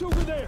Over there!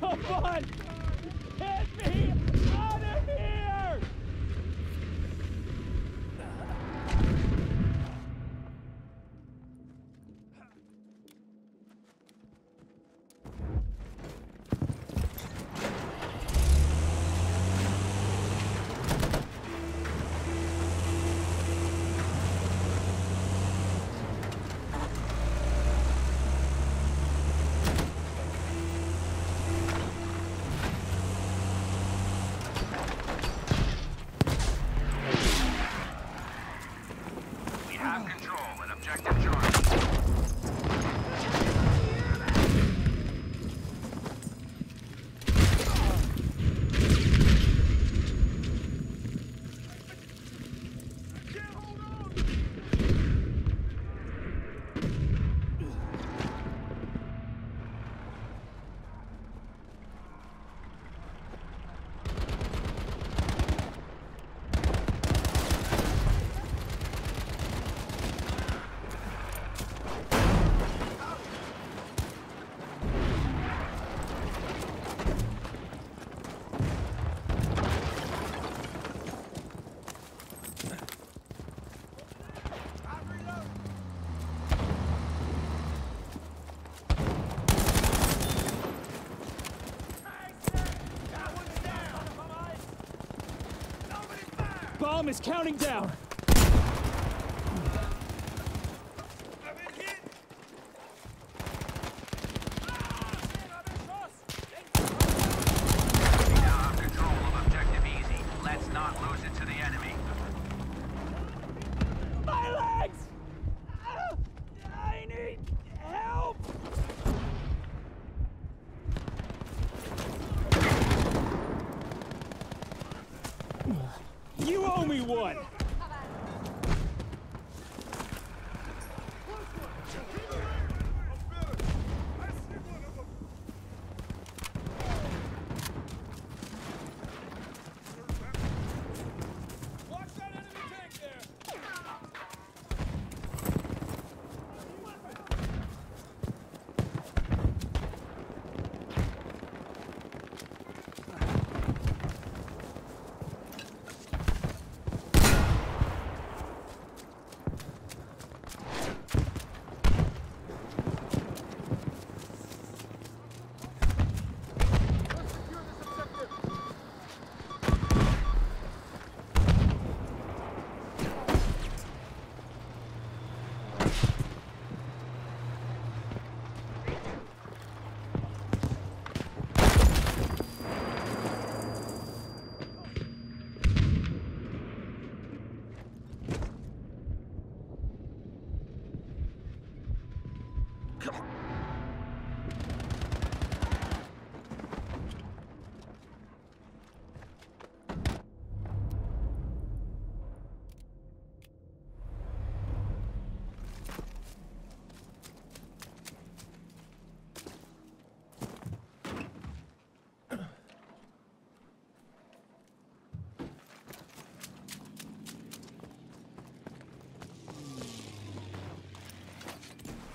Someone hit me! is counting down. me what?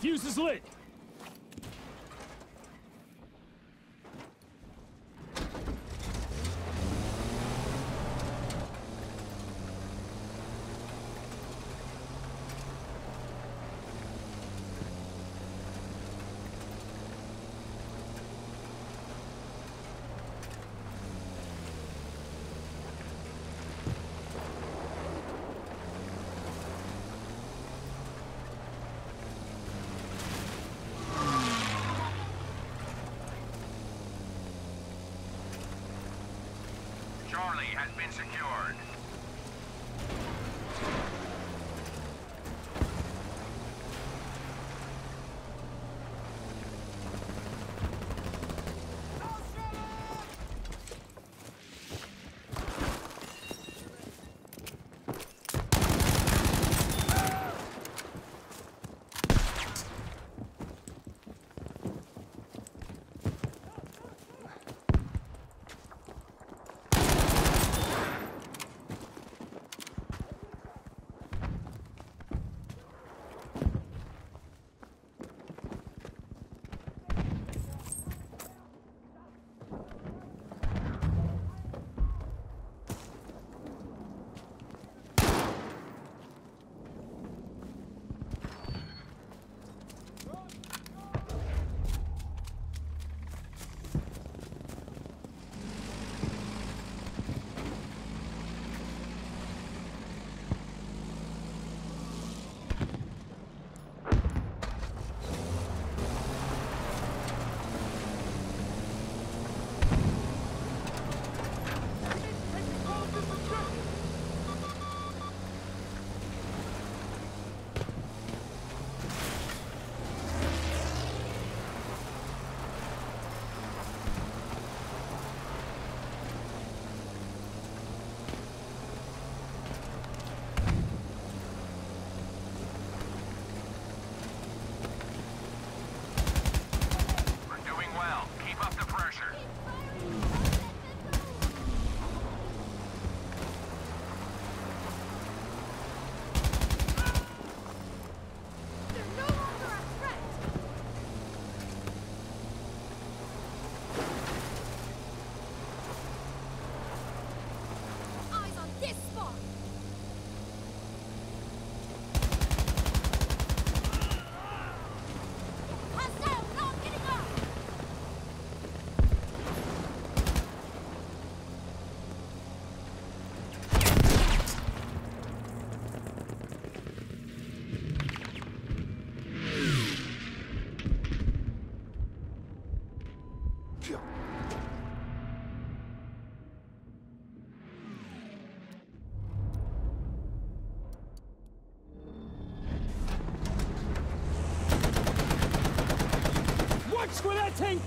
Fuse is lit. has been secured.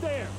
There!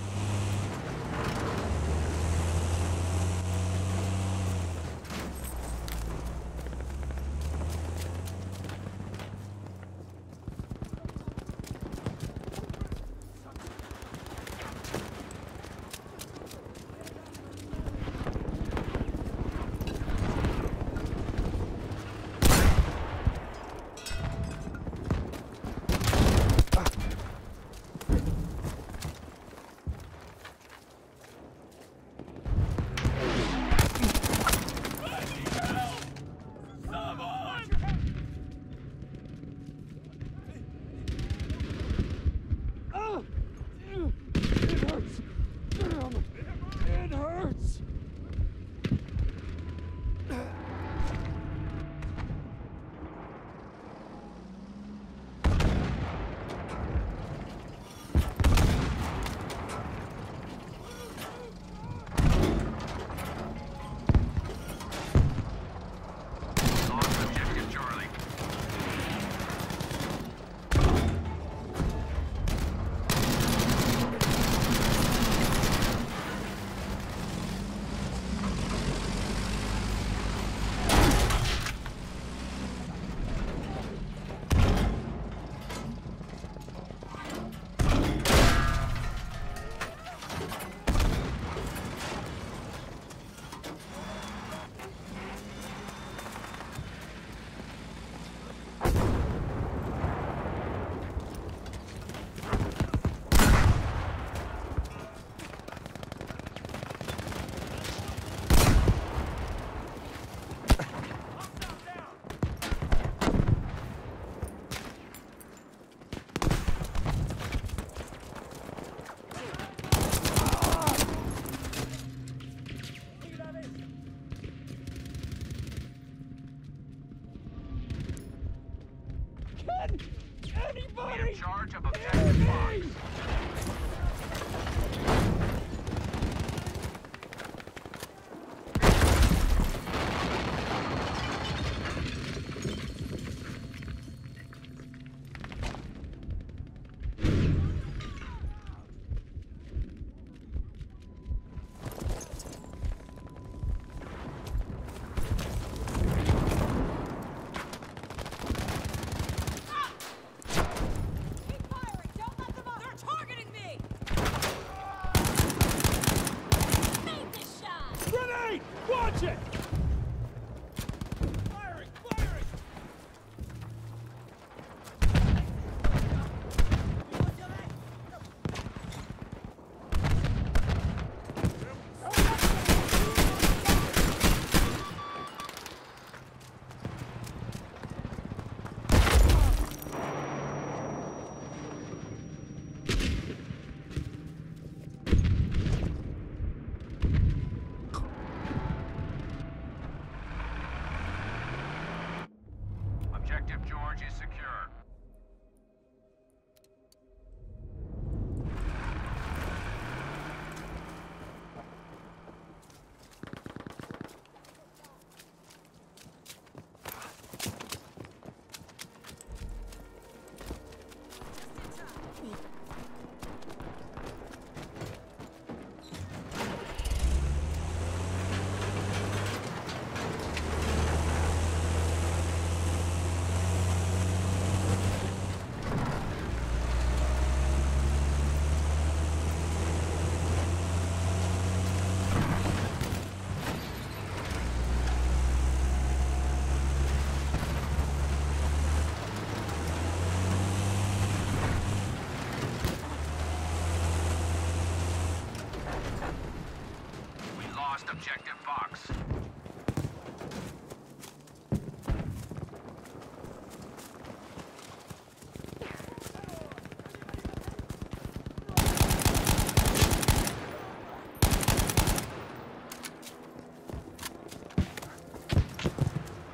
Objective box.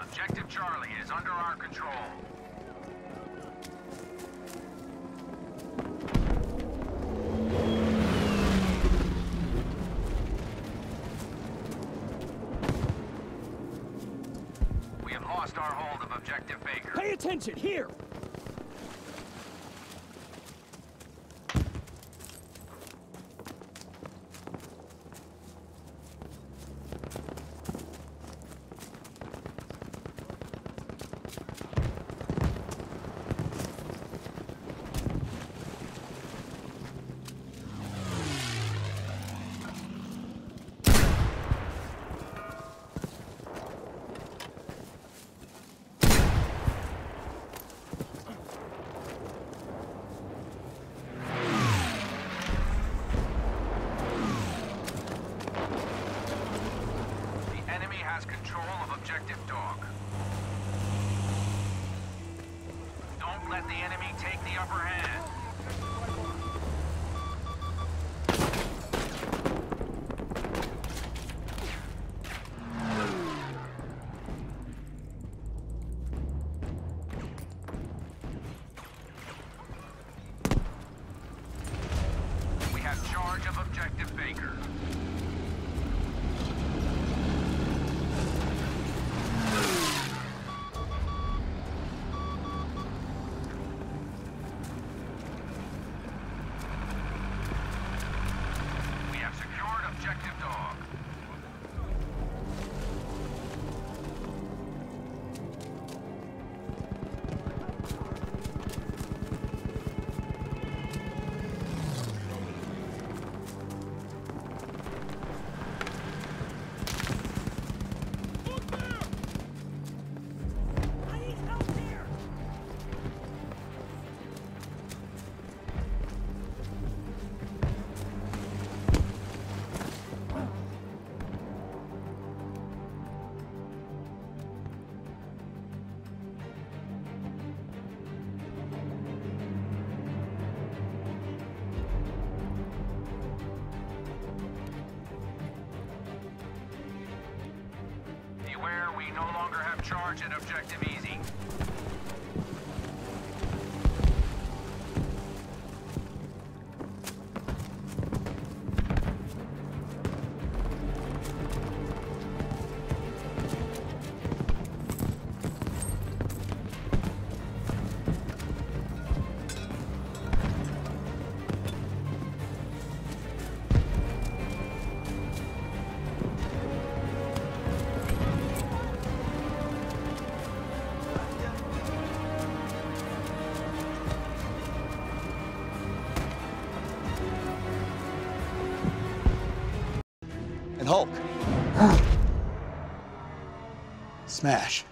Objective Charlie is under our control. We have lost our hold of Objective Baker. Pay attention, here! Has control of Objective Dog. Don't let the enemy take the upper hand. Beware, we no longer have charge at Objective Easy. Hulk. Smash.